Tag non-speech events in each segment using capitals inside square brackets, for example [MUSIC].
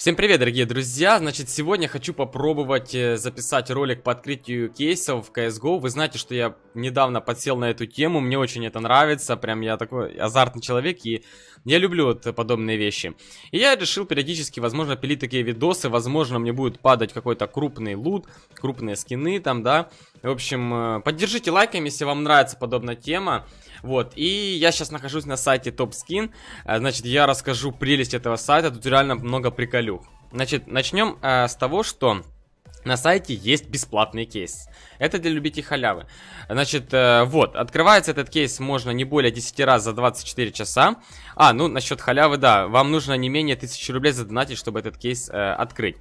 Всем привет, дорогие друзья! Значит, сегодня хочу попробовать э, записать ролик по открытию кейсов в CSGO. Вы знаете, что я недавно подсел на эту тему, мне очень это нравится, прям я такой азартный человек, и я люблю вот подобные вещи. И я решил периодически, возможно, пилить такие видосы, возможно, мне будет падать какой-то крупный лут, крупные скины там, да. В общем, э, поддержите лайками, если вам нравится подобная тема. Вот, и я сейчас нахожусь на сайте TopSkin. Э, значит, я расскажу прелесть этого сайта, тут реально много приколюх. Значит, начнем э, с того, что... На сайте есть бесплатный кейс. Это для любителей халявы. Значит, э, вот, открывается этот кейс можно не более 10 раз за 24 часа. А, ну, насчет халявы, да, вам нужно не менее 1000 рублей задонатить, чтобы этот кейс э, открыть.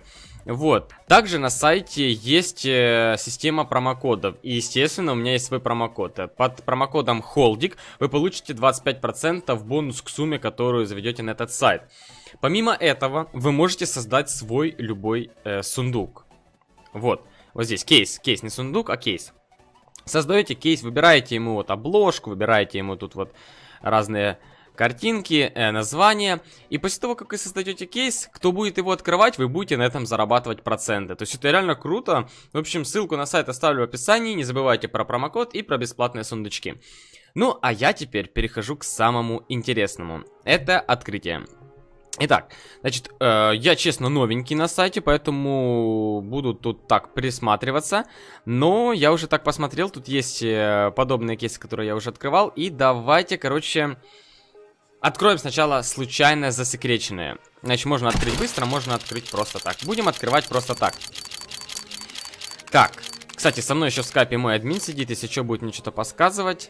Вот. Также на сайте есть э, система промокодов. И, естественно, у меня есть свой промокод. Под промокодом HOLDIC вы получите 25% бонус к сумме, которую заведете на этот сайт. Помимо этого, вы можете создать свой любой э, сундук. Вот. Вот здесь кейс. Кейс, не сундук, а кейс. Создаете кейс, выбираете ему вот обложку, выбираете ему тут вот разные картинки, э, название. И после того, как вы создаете кейс, кто будет его открывать, вы будете на этом зарабатывать проценты. То есть это реально круто. В общем, ссылку на сайт оставлю в описании. Не забывайте про промокод и про бесплатные сундучки. Ну, а я теперь перехожу к самому интересному. Это открытие. Итак, значит, э, я честно новенький на сайте, поэтому буду тут так присматриваться. Но я уже так посмотрел, тут есть э, подобные кейсы, которые я уже открывал. И давайте, короче, Откроем сначала случайно засекреченные. Значит, можно открыть быстро, можно открыть просто так. Будем открывать просто так. Так. Кстати, со мной еще в скайпе мой админ сидит, если что, будет мне что-то подсказывать.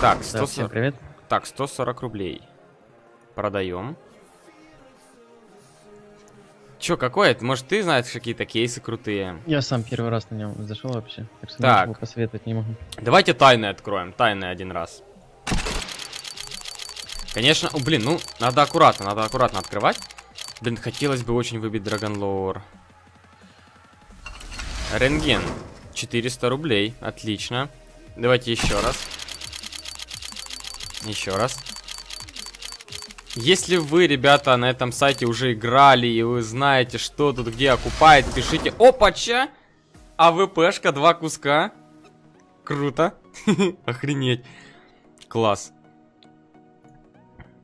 Так, 140... Да, привет. Так, 140 рублей. Продаем. Че, какое? Может, ты знаешь какие-то кейсы крутые? Я сам первый раз на нем зашел вообще. Так так. посоветовать не могу. Давайте тайны откроем. Тайны один раз. Конечно, о, блин, ну, надо аккуратно, надо аккуратно открывать. Блин, хотелось бы очень выбить Драгонлор. Рентген. 400 рублей, отлично. Давайте еще раз. Еще раз. Если вы, ребята, на этом сайте уже играли, и вы знаете, что тут где окупает, пишите. Опача! АВПшка, два куска. Круто. [LAUGHS] Охренеть. Класс.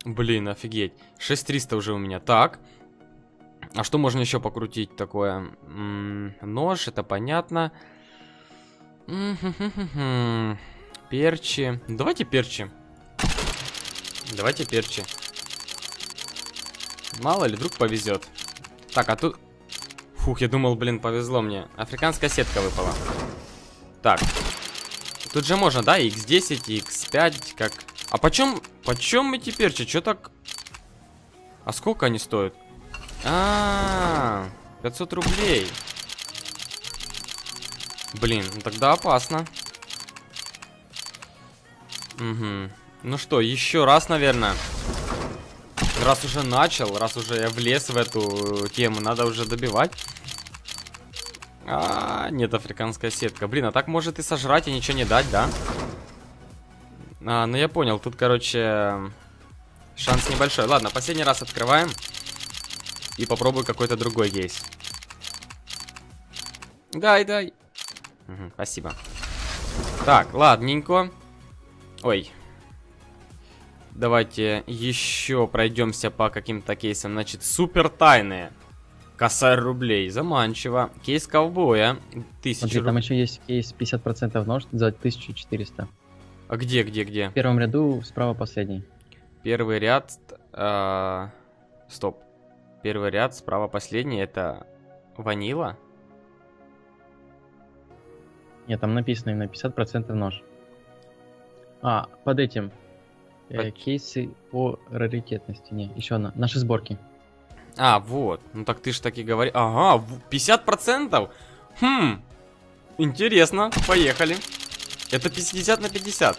Блин, офигеть. 6300 уже у меня. Так. А что можно еще покрутить такое? М -м нож, это понятно. Перчи. Давайте перчи. Давайте перчи. Мало ли, вдруг повезет. Так, а тут... Фух, я думал, блин, повезло мне. Африканская сетка выпала. Так. Тут же можно, да, x10, x5, как... А почем, почем эти перчи? Че так... А сколько они стоят? А, -а, -а 500 рублей. Блин, ну тогда опасно. Угу. Ну что, еще раз, наверное. Раз уже начал, раз уже я влез в эту тему, надо уже добивать. А, нет, африканская сетка. Блин, а так может и сожрать и ничего не дать, да? А, ну я понял, тут, короче, шанс небольшой. Ладно, последний раз открываем. И попробую какой-то другой кейс. Дай, дай. Угу, спасибо. Так, ладненько. Ой. Давайте еще пройдемся по каким-то кейсам. Значит, супер тайные. Косарь рублей. Заманчиво. Кейс ковбоя. Тысяча Смотри, там еще есть кейс 50% нож за 1400. А где, где, где? В первом ряду справа последний. Первый ряд... Э, стоп. Первый ряд справа последний это ванила? Нет, там написано именно 50% нож. А, под этим. Э, кейсы по раритетности. Не, еще одна. Наши сборки. А, вот. Ну так ты же так и говори. Ага, 50%? Хм. Интересно. Поехали. Это 50 на 50.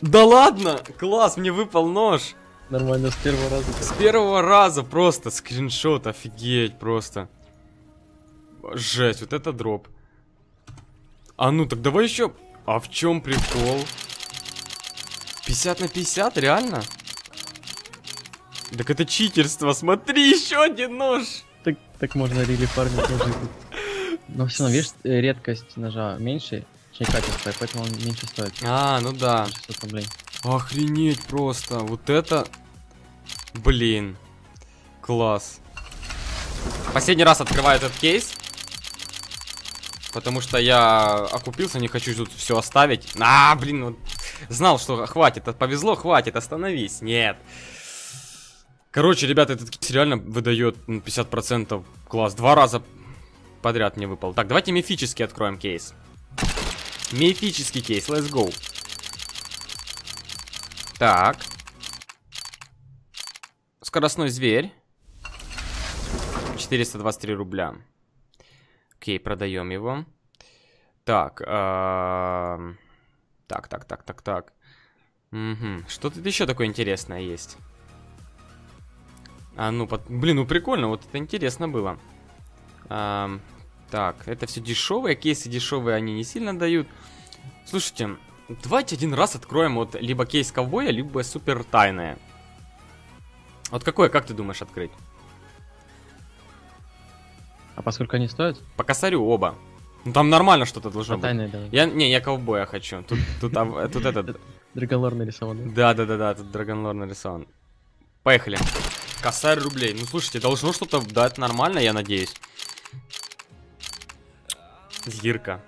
Да ладно! Класс, мне выпал нож. Нормально, с первого раза. С первого раза просто скриншот, офигеть просто. Жесть, вот это дроп. А ну, так давай еще... А в чем прикол? 50 на 50, реально? Так это читерство, смотри, еще один нож. Так, так можно рили фармить тут. Но все равно, видишь, э, редкость ножа меньше, чем качество, поэтому он меньше стоит. А, ну да. 600 рублей. Охренеть просто. Вот это... Блин. Класс. Последний раз открываю этот кейс. Потому что я окупился, не хочу тут все оставить. А, блин, вот знал, что хватит. Повезло, хватит, остановись. Нет. Короче, ребята, этот кейс реально выдает ну, 50% класс. Два раза подряд мне выпал. Так, давайте мифический откроем кейс. Мифический кейс, let's go. Так. Скоростной зверь. 423 рубля. Окей, продаем его. Так. а, Так, так, так, так, так. Мгм. Что тут еще такое интересное есть? А, ну, под- блин, ну прикольно, вот это интересно было. Ам, так, это все дешевые, кейсы дешевые они не сильно дают. Слушайте, давайте один раз откроем вот либо кейс ковбоя, либо супер тайное. Вот какое, как ты думаешь, открыть? А поскольку они стоят, По косарю оба. Ну там нормально что-то должно быть. тайной давай. Я, не, я ковбоя хочу. Тут, тут, а, [LAUGHS] тут этот... Драголор нарисован. Да, да, да, да, тут Драгонлор нарисован. Поехали. Косарь рублей. Ну слушайте, должно что-то дать нормально, я надеюсь. Зирка.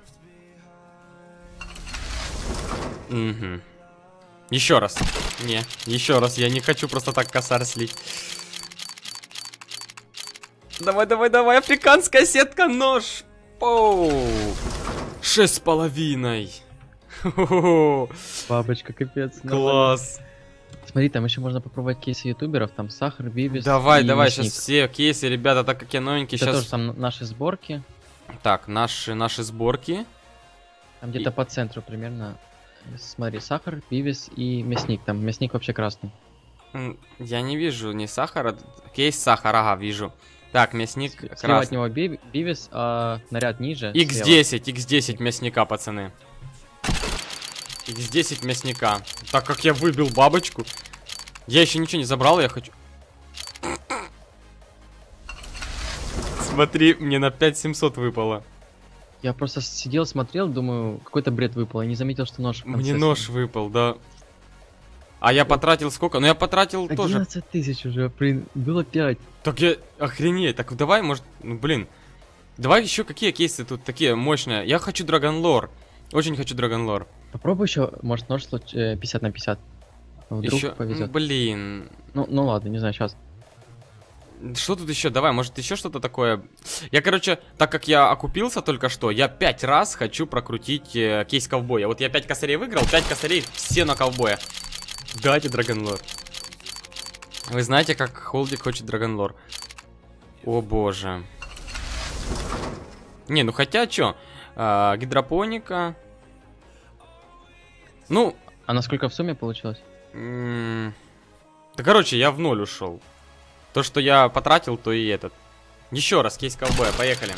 Угу. Еще раз. Не, еще раз. Я не хочу просто так косарь слить. Давай, давай, давай. Африканская сетка, нож. Поу. Шесть с половиной. [LAUGHS] Бабочка, капец. Класс. Смотри, там еще можно попробовать кейсы ютуберов, там Сахар, Бибис Давай, давай, Мясник. сейчас все кейсы, ребята, так как я новенький, Это сейчас... тоже там наши сборки, Так, наши, наши сборки. там где-то по центру примерно. Смотри, Сахар, Бибис и Мясник, там Мясник вообще красный. Я не вижу ни сахара. Кейс сахара, ага, вижу. Так, мясник Слева от красный. него Би- Бивис, а наряд ниже. слева. X10, X10 мясника, пацаны. X10 мясника. Так как я выбил бабочку. Я еще ничего не забрал, я хочу... Смотри, мне на 5700 выпало. Я просто сидел, смотрел, думаю, какой-то бред выпал, и не заметил, что нож Мне нож выпал, да. А я потратил сколько? Ну я потратил стоит. тоже 11 тысяч уже, блин, было 5. Так я охренеть. Так давай, может, ну блин. Давай еще какие кейсы тут такие мощные. Я хочу Драгонлор. Очень хочу Драгонлор. Попробуй еще, может, нож случ- э, 50 на 50. Вдруг Еще. повезет. Блин. Ну, ну ладно, не знаю, сейчас. Что тут еще? Давай, может, еще что-то такое. Я, короче, так как я окупился только что, я пять раз хочу прокрутить э, кейс ковбоя. Вот я пять косарей выиграл, пять косарей все на ковбоя. Дайте Драгонлор. Вы знаете, как Холдик хочет Драгонлор. О боже. Не, ну хотя что? гидропоника. Ну, А насколько в сумме получилось? М, Да, короче, я в ноль ушел. То, что я потратил, то и этот. Еще раз, кейс ковбоя, поехали.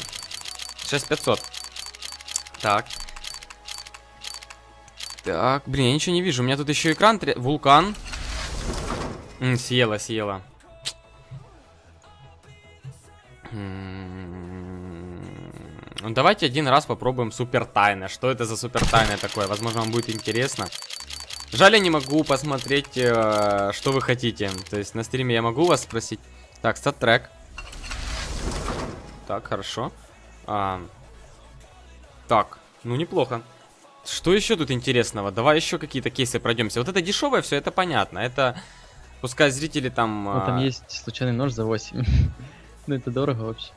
6500. Так. Так, блин, я ничего не вижу. У меня тут еще экран, тре- вулкан. М, съела, съела. М, Ну, давайте один раз попробуем супер тайное. Что это за супер тайное такое? Возможно, вам будет интересно. Жаль, я не могу посмотреть, э, что вы хотите. То есть на стриме я могу вас спросить. Так, стат-трек. Так, хорошо. А, так, ну неплохо. Что еще тут интересного? Давай еще какие-то кейсы пройдемся. Вот это дешевое все, это понятно. Это пускай зрители там... Ну, там а, есть случайный нож за 8. [LAUGHS] Ну, это дорого вообще.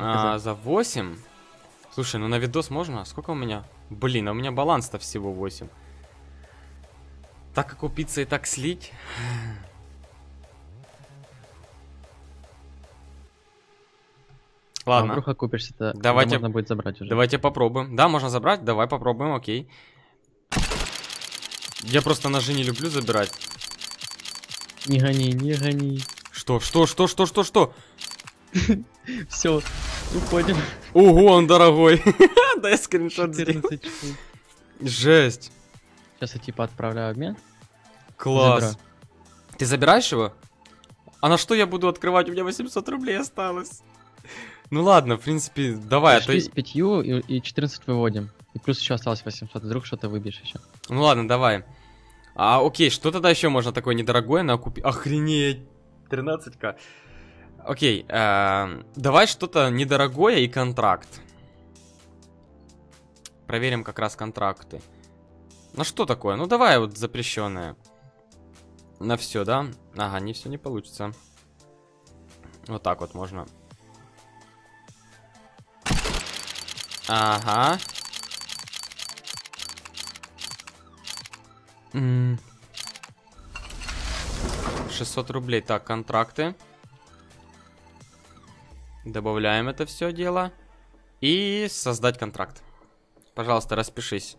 а, за 8. Слушай, ну на видос можно? Сколько у меня? Блин, а у меня баланс-то всего 8. Так окупиться и так слить. А Ладно. вдруг окупишься-то, Давайте- можно будет забрать уже. Давайте попробуем. Да, можно забрать? Давай попробуем, окей. Я просто ножи не люблю забирать. Не гони, не гони. Что, что, что, что, что, что? [LAUGHS] Все, уходим. Ого, он дорогой. [LAUGHS] Дай скриншот сделаю. 14 штук. Жесть. Сейчас я типа отправляю обмен. Класс. Забираю. Ты забираешь его? А на что я буду открывать? У меня 800 рублей осталось. Ну ладно, в принципе, давай. а то... Пришли с 5 и, и 14 выводим. И плюс еще осталось 800, вдруг что-то выбьешь еще. Ну ладно, давай. А, окей, что тогда еще можно такое недорогое на купить? Охренеть, 13к. Окей, э, давай что-то недорогое и контракт. Проверим как раз контракты. Ну что такое? Ну давай вот запрещенное. На все, да? Ага, не все не получится. Вот так вот можно. Ага. М 600 рублей. Так, контракты. Добавляем это все дело. И создать контракт. Пожалуйста, распишись.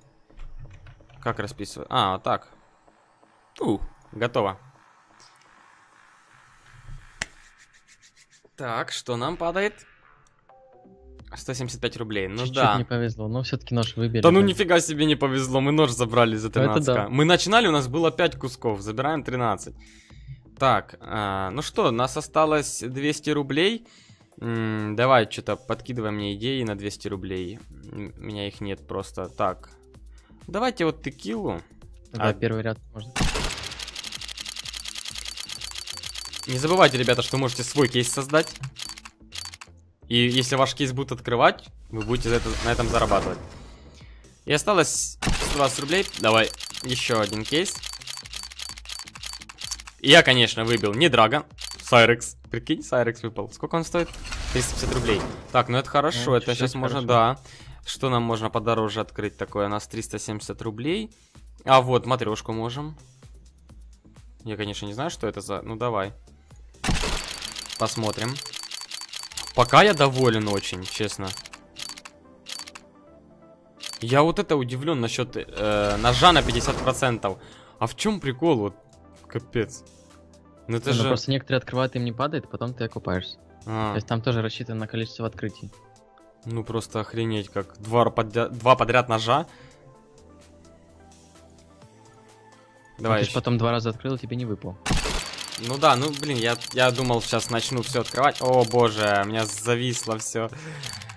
Как расписывать? А, вот так. У, готово. Так, что нам падает? 175 рублей, ну Чуть-чуть да. не повезло, но все-таки нож выбили. Да ну нифига себе не повезло, мы нож забрали за 13 да. Мы начинали, у нас было 5 кусков, забираем 13. Так, а, ну что, нас осталось 200 рублей. М, давай, что-то подкидывай мне идеи на 200 рублей. М, У меня их нет просто. Так, давайте вот текилу. Да, А- первый ряд можно. Не забывайте, ребята, что можете свой кейс создать. И если ваш кейс будут открывать, вы будете за это- на этом зарабатывать. И осталось 120 рублей. Давай, еще один кейс. И я, конечно, выбил не Драгон, Сайрекс. Прикинь, Сайрекс выпал. Сколько он стоит? 350 рублей. Так, ну это хорошо, Ну, это сейчас можно, хорошо. да. Что нам можно подороже открыть такое? У нас 370 рублей. А вот, матрешку можем. Я, конечно, не знаю, что это за... Ну, давай. Посмотрим. Пока я доволен очень, честно. Я вот это удивлен насчет э, ножа на 50%. А в чем прикол? Вот, капец. Ну это Ну, же... просто некоторые открывают, им не падает, потом ты окупаешься. А, То есть там тоже рассчитано на количество открытий. Ну просто охренеть, как два, подя- два подряд ножа. Ну, Давай ты ж ещё. потом два раза открыл, и тебе не выпал. Ну да, ну блин, я, я думал, сейчас начну все открывать. О боже, у меня зависло все.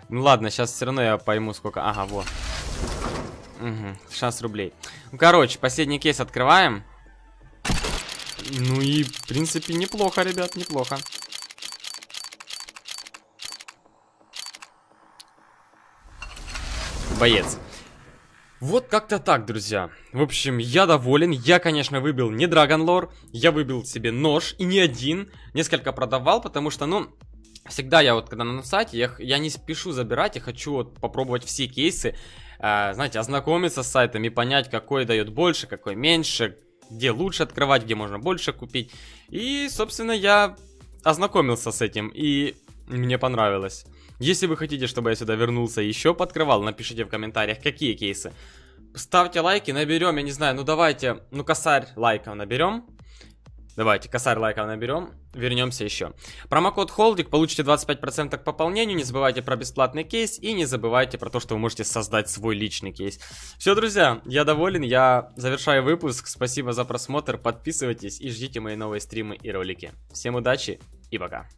Ну ладно, сейчас все равно я пойму, сколько. Ага, вот. Угу, 16 рублей. Ну, короче, последний кейс открываем. Ну и, в принципе, неплохо, ребят, неплохо. Боец. Вот как-то так, друзья. В общем, я доволен. Я, конечно, выбил не Драгонлор. Я выбил себе нож. И не один. Несколько продавал, потому что, ну... Всегда я вот, когда на сайте, я, я не спешу забирать. Я хочу вот попробовать все кейсы. э, знаете, ознакомиться с сайтом и понять, какой дает больше, какой меньше. Где лучше открывать, где можно больше купить. И, собственно, я ознакомился с этим. И мне понравилось. Если вы хотите, чтобы я сюда вернулся и еще подкрывал, напишите в комментариях, какие кейсы. Ставьте лайки, наберем, я не знаю, ну давайте, ну косарь лайков наберем. Давайте, косарь лайков наберем, вернемся еще. Промокод Холдик, получите 25% к пополнению, не забывайте про бесплатный кейс и не забывайте про то, что вы можете создать свой личный кейс. Все, друзья, я доволен, я завершаю выпуск, спасибо за просмотр, подписывайтесь и ждите мои новые стримы и ролики. Всем удачи и пока.